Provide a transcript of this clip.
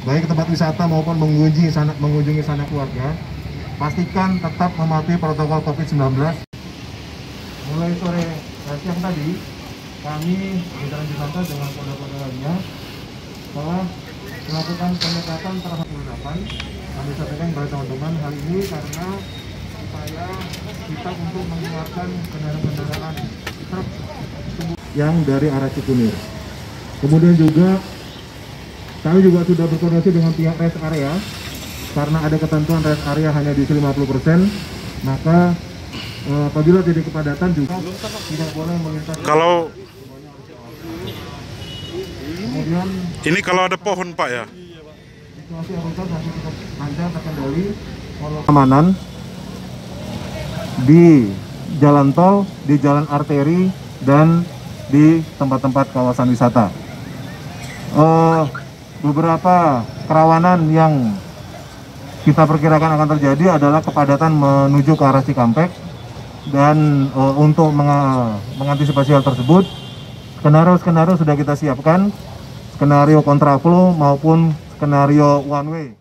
baik tempat wisata maupun mengunjungi sanak mengunjungi sanak keluarga, pastikan tetap mematuhi protokol COVID-19. Mulai sore siang tadi, kami di Wisata dengan polda-polda lainnya telah melakukan pendekatan terhadap penerapan. Kami sampaikan kepada teman-teman hal ini karena supaya kita untuk mengeluarkan kendaraan-kendaraan yang dari arah Cikunir. Kemudian juga kami juga sudah berkoordinasi dengan pihak rest area karena ada ketentuan rest area hanya diisi 50%, maka eh, apabila tidak kepadatan juga tidak boleh melintas. Kalau Kemudian ini kalau ada pohon Pak ya. situasi arus masih cukup terkendali. Keamanan di jalan tol, di jalan arteri dan di tempat-tempat kawasan wisata. Eh, beberapa kerawanan yang kita perkirakan akan terjadi adalah kepadatan menuju ke arah Cikampek dan eh, untuk menga- mengantisipasi hal tersebut skenario-skenario sudah kita siapkan skenario kontraflow maupun skenario one way